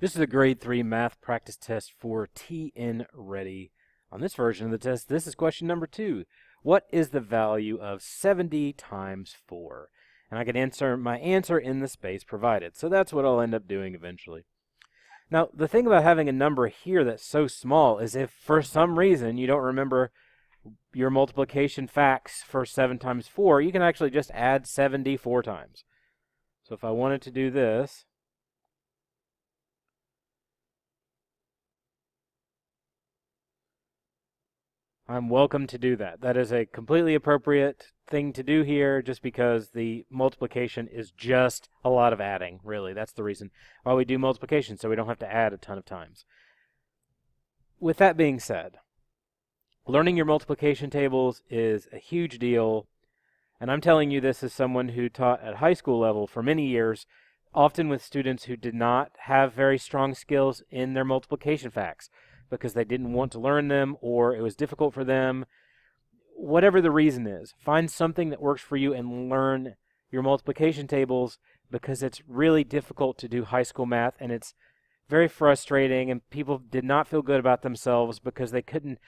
This is a grade 3 math practice test for TN Ready. On this version of the test, this is question number 2. What is the value of 70 times 4? And I can answer my answer in the space provided. So that's what I'll end up doing eventually. Now, the thing about having a number here that's so small is if for some reason you don't remember your multiplication facts for 7 times 4, you can actually just add 74 times. So if I wanted to do this, I'm welcome to do that. That is a completely appropriate thing to do here just because the multiplication is just a lot of adding, really. That's the reason why we do multiplication, so we don't have to add a ton of times. With that being said, learning your multiplication tables is a huge deal, and I'm telling you this as someone who taught at high school level for many years, often with students who did not have very strong skills in their multiplication facts because they didn't want to learn them or it was difficult for them. Whatever the reason is, find something that works for you and learn your multiplication tables because it's really difficult to do high school math and it's very frustrating and people did not feel good about themselves because they couldn't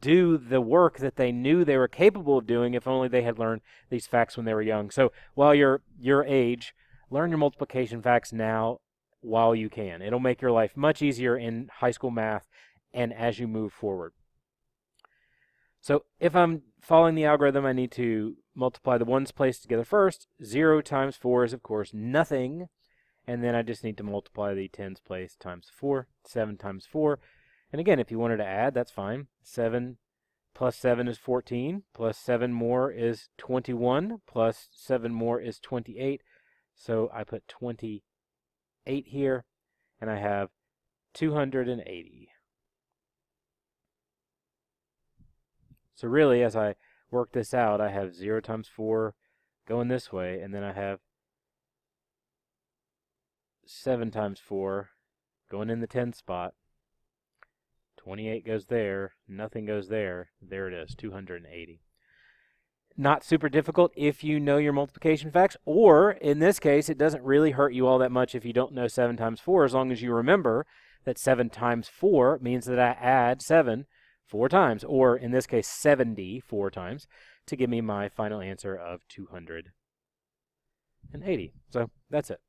do the work that they knew they were capable of doing if only they had learned these facts when they were young. So while you're your age, learn your multiplication facts now while you can. It'll make your life much easier in high school math and as you move forward. So if I'm following the algorithm, I need to multiply the ones placed together first. 0 times 4 is, of course, nothing. And then I just need to multiply the tens placed times 4. 7 times 4. And again, if you wanted to add, that's fine. 7 plus 7 is 14. Plus 7 more is 21. Plus 7 more is 28. So I put 28 here. And I have 280. So really, as I work this out, I have 0 times 4 going this way, and then I have 7 times 4 going in the 10 spot. 28 goes there, nothing goes there. There it is, 280. Not super difficult if you know your multiplication facts, or in this case, it doesn't really hurt you all that much if you don't know 7 times 4, as long as you remember that 7 times 4 means that I add 7 four times, or in this case 74 times, to give me my final answer of 280. So that's it.